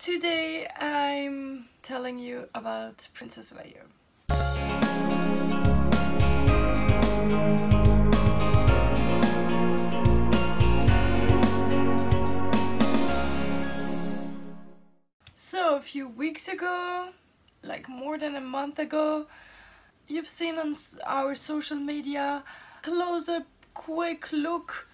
Today I'm telling you about Princess Layer. So a few weeks ago, like more than a month ago, you've seen on our social media close-up quick look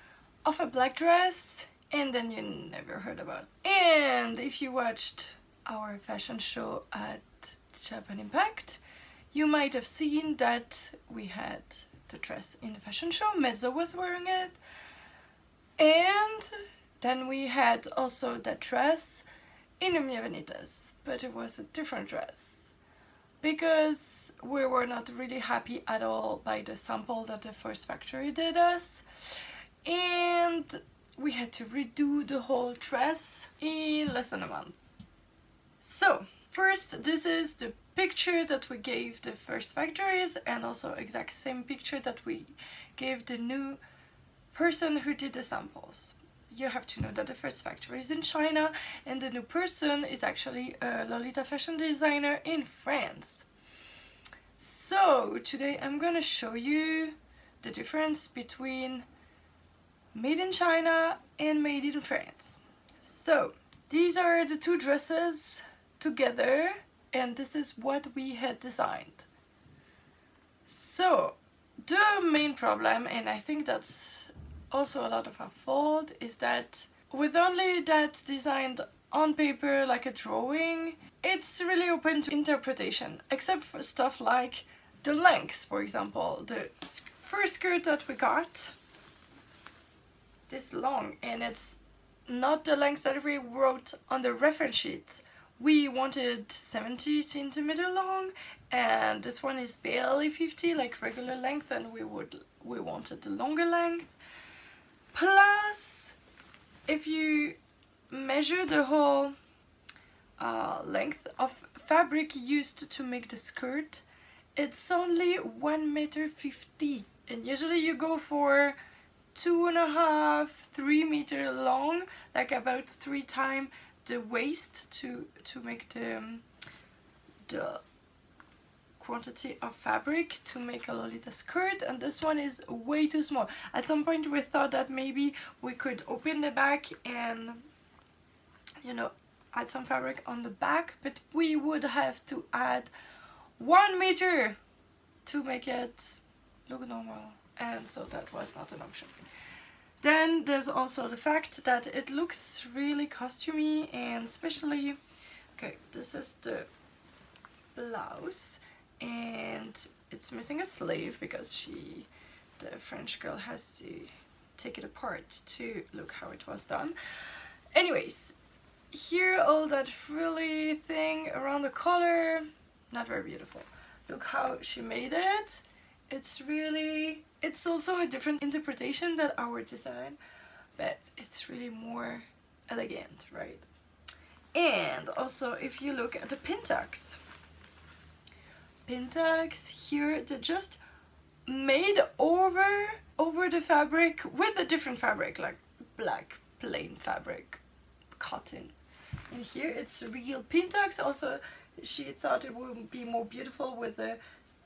of a black dress and then you never heard about it. And if you watched our fashion show at Japan Impact, you might have seen that we had the dress in the fashion show, Mezzo was wearing it, and then we had also that dress in the Omnia Vanitas, but it was a different dress. Because we were not really happy at all by the sample that the first factory did us. And we had to redo the whole dress in less than a month. So first this is the picture that we gave the first factories and also exact same picture that we gave the new person who did the samples. You have to know that the first factory is in China and the new person is actually a Lolita fashion designer in France. So today I'm gonna show you the difference between made in China and made in France. So these are the two dresses together and this is what we had designed. So the main problem and I think that's also a lot of our fault is that with only that designed on paper like a drawing it's really open to interpretation except for stuff like the lengths for example the first skirt that we got this long and it's not the length that we wrote on the reference sheet. We wanted 70 centimeter long and this one is barely 50 like regular length and we would we wanted the longer length. Plus if you measure the whole uh, length of fabric used to make the skirt it's only 1 meter 50 and usually you go for two and a half, three meter long, like about three times the waist to to make the um, the quantity of fabric to make a Lolita skirt and this one is way too small. At some point we thought that maybe we could open the back and you know add some fabric on the back but we would have to add one meter to make it look normal and so that was not an option. Then there's also the fact that it looks really costumey and especially, okay, this is the blouse and it's missing a sleeve because she, the French girl has to take it apart to look how it was done. Anyways, here all that frilly thing around the collar, not very beautiful. Look how she made it it's really it's also a different interpretation than our design but it's really more elegant right? And also if you look at the pin tucks pin tucks here they're just made over over the fabric with a different fabric like black plain fabric cotton. And here it's real pin tucks also she thought it would be more beautiful with the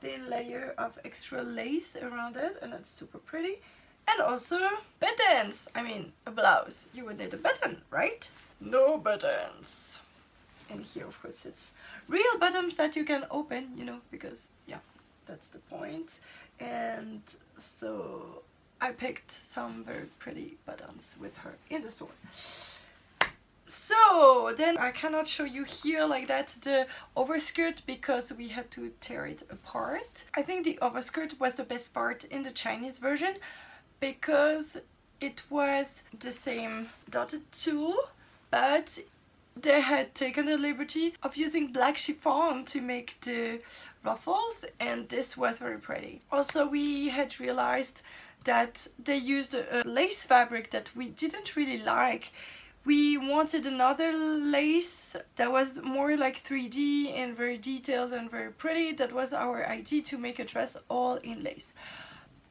thin layer of extra lace around it and it's super pretty. And also buttons I mean a blouse. You would need a button right? No buttons. And here of course it's real buttons that you can open you know because yeah that's the point. And so I picked some very pretty buttons with her in the store so then I cannot show you here like that the overskirt because we had to tear it apart. I think the overskirt was the best part in the Chinese version because it was the same dotted tulle but they had taken the liberty of using black chiffon to make the ruffles and this was very pretty. Also we had realized that they used a lace fabric that we didn't really like we wanted another lace that was more like 3D and very detailed and very pretty. That was our idea to make a dress all in lace.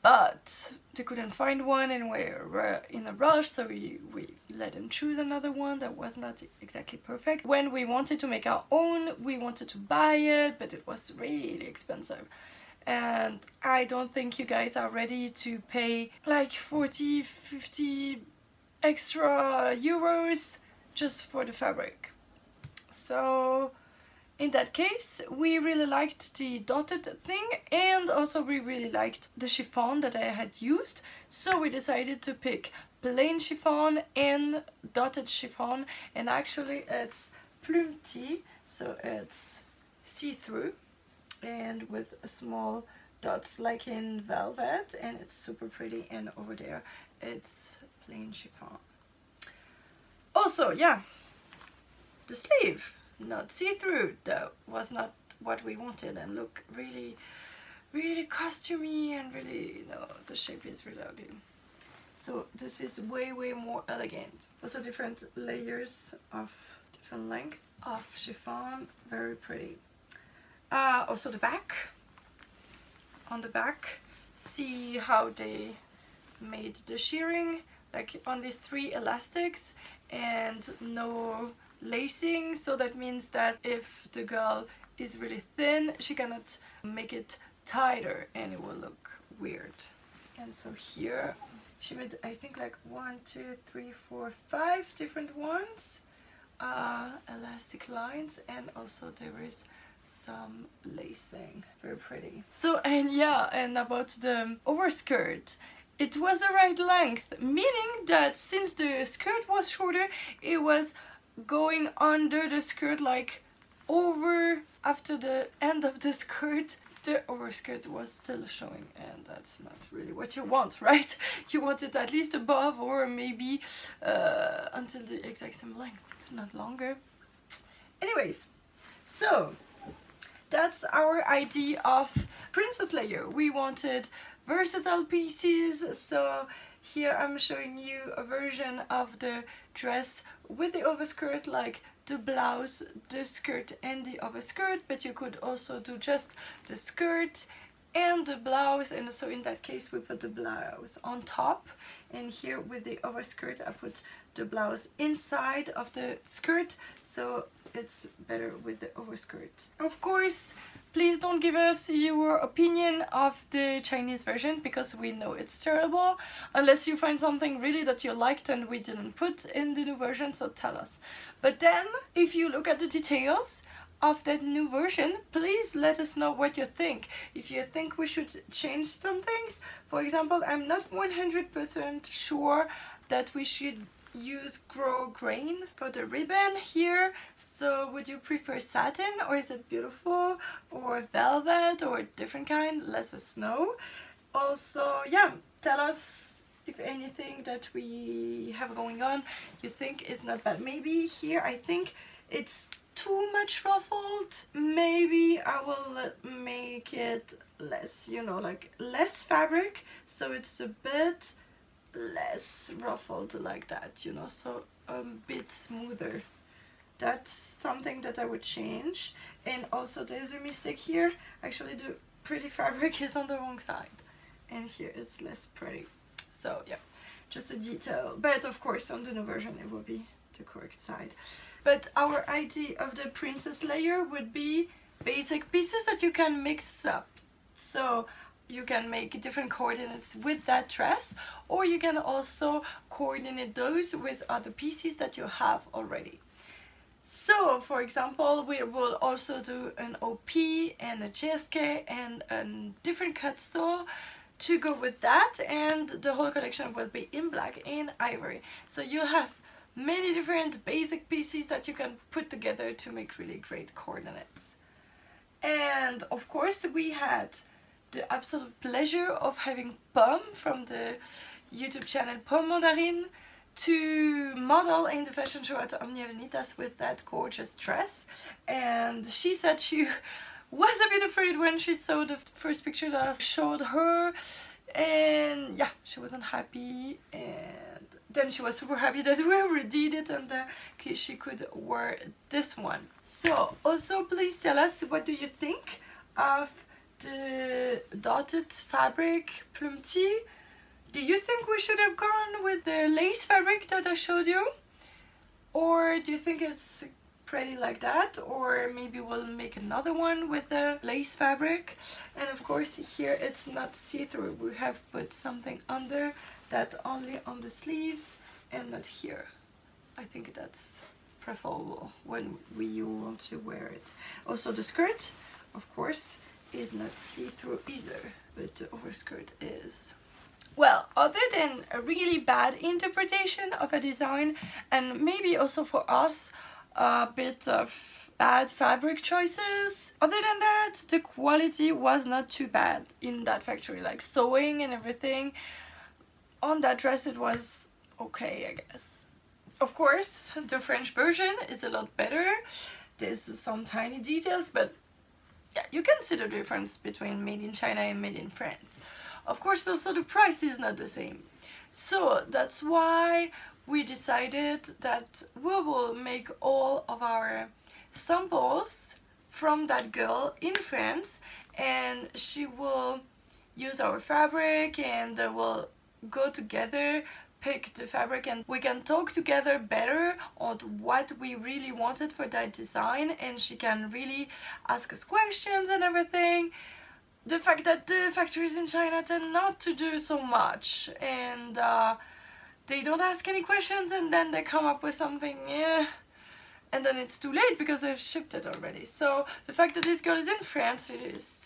but they couldn't find one and we were in a rush so we, we let them choose another one that was not exactly perfect. When we wanted to make our own we wanted to buy it but it was really expensive and I don't think you guys are ready to pay like 40 50 extra euros just for the fabric. So in that case we really liked the dotted thing and also we really liked the chiffon that I had used so we decided to pick plain chiffon and dotted chiffon and actually it's plume so it's see-through and with small dots like in velvet and it's super pretty and over there it's plain chiffon also yeah the sleeve. Not see-through though was not what we wanted and look really really costumey and really no the shape is really ugly. So this is way way more elegant. Also different layers of different length of chiffon very pretty. Uh, also the back. On the back see how they made the shirring like only three elastics and no lacing so that means that if the girl is really thin she cannot make it tighter and it will look weird. And so here she made I think like one two three four five different ones uh, elastic lines and also there is some lacing. Very pretty. So and yeah and about the overskirt it was the right length meaning that since the skirt was shorter it was going under the skirt like over after the end of the skirt the overskirt was still showing and that's not really what you want right? You want it at least above or maybe uh, until the exact same length not longer. Anyways so that's our idea of princess layer. We wanted versatile pieces so here I'm showing you a version of the dress with the overskirt like the blouse, the skirt and the overskirt but you could also do just the skirt and the blouse and so in that case we put the blouse on top and here with the overskirt I put the blouse inside of the skirt so it's better with the overskirt. Of course Please don't give us your opinion of the Chinese version because we know it's terrible unless you find something really that you liked and we didn't put in the new version so tell us. But then if you look at the details of that new version please let us know what you think. If you think we should change some things for example I'm not 100% sure that we should use grosgrain for the ribbon here. So would you prefer satin or is it beautiful or velvet or different kind let us know also yeah tell us if anything that we have going on you think is not bad. Maybe here I think it's too much ruffled. Maybe I will make it less you know like less fabric so it's a bit less ruffled like that you know so um, a bit smoother. That's something that I would change. And also there's a mistake here. Actually the pretty fabric is on the wrong side. And here it's less pretty. So yeah just a detail. But of course on the new version it will be the correct side. But our idea of the princess layer would be basic pieces that you can mix up. So you can make different coordinates with that dress or you can also coordinate those with other pieces that you have already. So, for example, we will also do an OP and a JSK and a different cutsew to go with that and the whole collection will be in black and ivory. So you have many different basic pieces that you can put together to make really great coordinates. And of course we had the absolute pleasure of having Pom from the YouTube channel Pom Mandarine to model in the fashion show at Omnia Vanitas with that gorgeous dress. And she said she was a bit afraid when she saw the first picture that I showed her. And yeah she wasn't happy. And then she was super happy that we redid it and uh, she could wear this one. So also please tell us what do you think of the dotted fabric plumetis. Do you think we should have gone with the lace fabric that I showed you? Or do you think it's pretty like that? Or maybe we'll make another one with the lace fabric? And of course here it's not see-through. We have put something under that only on the sleeves and not here. I think that's preferable when we you want to wear it. Also the skirt of course is not see-through either but the overskirt is well, other than a really bad interpretation of a design and maybe also for us a bit of bad fabric choices. Other than that, the quality was not too bad in that factory, like sewing and everything. On that dress it was okay, I guess. Of course, the French version is a lot better. There's some tiny details, but yeah, you can see the difference between made in China and made in France. Of course, also the price is not the same. So that's why we decided that we will make all of our samples from that girl in France and she will use our fabric and we'll go together pick the fabric and we can talk together better on what we really wanted for that design and she can really ask us questions and everything. The fact that the factories in China tend not to do so much and uh, they don't ask any questions and then they come up with something, yeah, and then it's too late because they've shipped it already. So the fact that this girl is in France,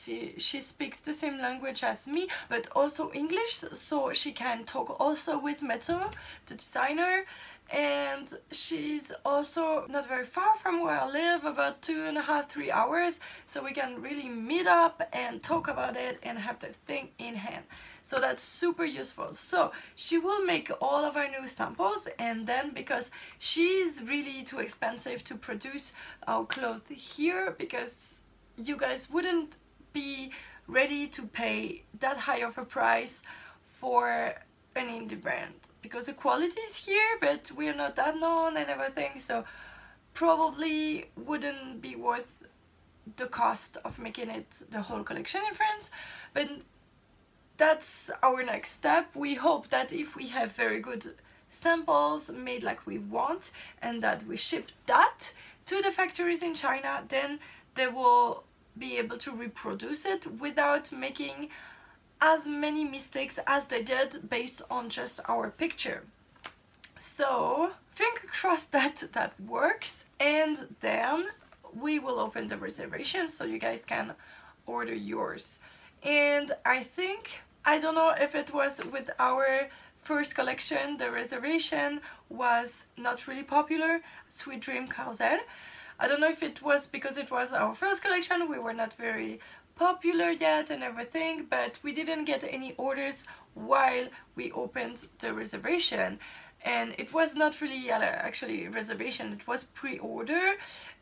she, she speaks the same language as me, but also English, so she can talk also with Meto, the designer, and she's also not very far from where I live, about two and a half, three hours, so we can really meet up and talk about it and have the thing in hand so that's super useful. So she will make all of our new samples and then because she's really too expensive to produce our clothes here because you guys wouldn't be ready to pay that high of a price for an indie brand. Because the quality is here but we're not that known and everything so probably wouldn't be worth the cost of making it the whole collection in France. But that's our next step. We hope that if we have very good samples made like we want and that we ship that to the factories in China, then they will be able to reproduce it without making as many mistakes as they did based on just our picture. So, finger crossed that that works and then we will open the reservation so you guys can order yours and I think I don't know if it was with our first collection the reservation was not really popular Sweet Dream Carzel. I don't know if it was because it was our first collection we were not very popular yet and everything but we didn't get any orders while we opened the reservation. And it was not really uh, actually reservation it was pre-order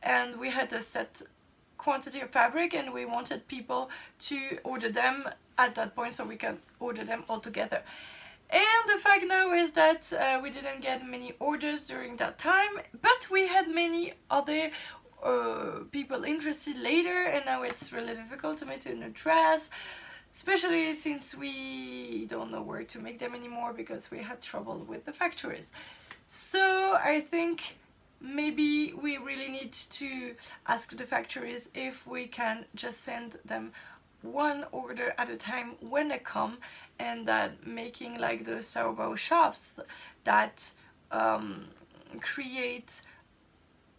and we had a set quantity of fabric and we wanted people to order them at that point so we can order them all together. And the fact now is that uh, we didn't get many orders during that time, but we had many other uh, people interested later and now it's really difficult to make a new dress especially since we don't know where to make them anymore because we had trouble with the factories. So I think maybe we really need to ask the factories if we can just send them one order at a time when they come and that making like the Taobao shops that um, create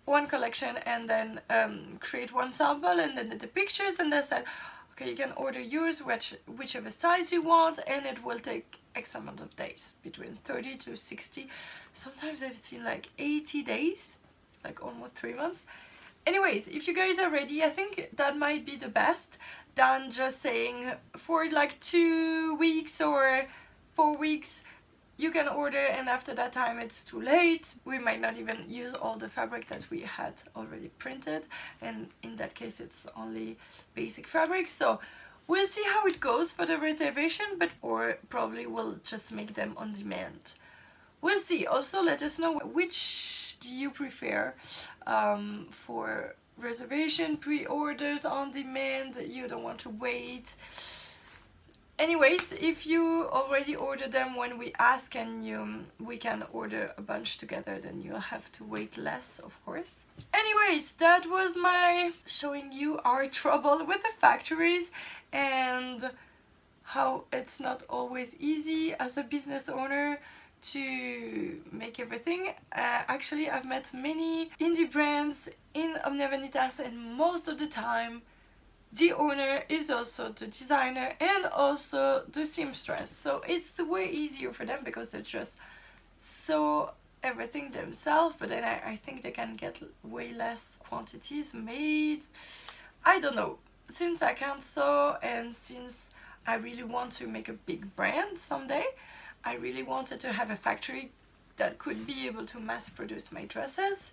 one collection and then um, create one sample and then the pictures and they said okay you can order yours which whichever size you want and it will take X amount of days between 30 to 60 sometimes I've seen like 80 days like almost three months. Anyways if you guys are ready I think that might be the best than just saying for like two weeks or four weeks you can order and after that time it's too late. We might not even use all the fabric that we had already printed and in that case it's only basic fabric. So we'll see how it goes for the reservation but or probably we'll just make them on demand we'll see also let us know which do you prefer um, for reservation, pre-orders on demand, you don't want to wait. Anyways, if you already order them when we ask and you, we can order a bunch together, then you'll have to wait less, of course. Anyways, that was my showing you our trouble with the factories and how it's not always easy as a business owner to make everything. Uh, actually, I've met many indie brands in Omnia Vanitas and most of the time the owner is also the designer and also the seamstress. So it's way easier for them because they're just sew everything themselves but then I, I think they can get way less quantities made. I don't know. Since I can't sew and since I really want to make a big brand someday, I really wanted to have a factory that could be able to mass produce my dresses.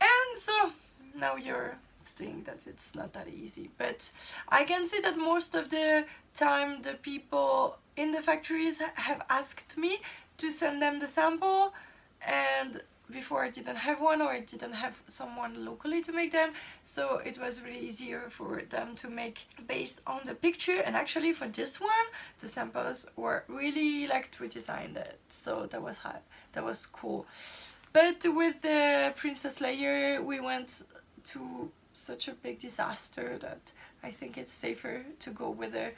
And so now you're seeing that it's not that easy. But I can see that most of the time the people in the factories have asked me to send them the sample and before I didn't have one or I didn't have someone locally to make them. So it was really easier for them to make based on the picture. And actually for this one the samples were really like we designed it so that was high that was cool. But with the Princess layer we went to such a big disaster that I think it's safer to go with a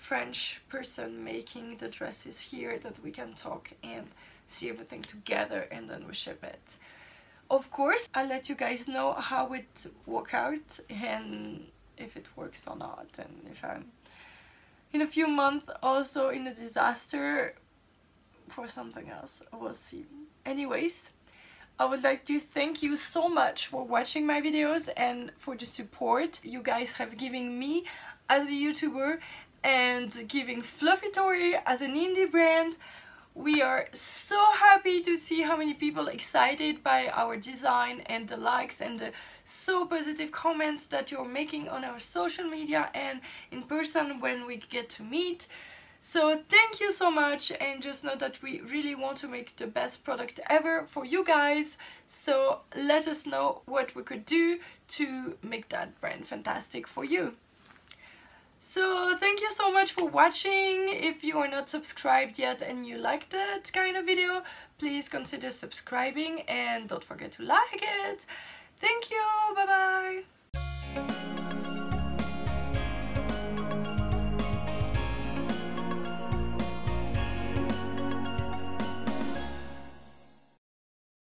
French person making the dresses here that we can talk and see everything together and then we ship it. Of course, I'll let you guys know how it work out and if it works or not and if I'm in a few months also in a disaster for something else. We'll see. Anyways, I would like to thank you so much for watching my videos and for the support you guys have given me as a YouTuber and giving Fluffy Tori as an indie brand we are so happy to see how many people excited by our design and the likes and the so positive comments that you're making on our social media and in person when we get to meet. So thank you so much and just know that we really want to make the best product ever for you guys. So let us know what we could do to make that brand fantastic for you. So thank you so much for watching. If you are not subscribed yet and you like that kind of video, please consider subscribing and don't forget to like it. Thank you. Bye bye.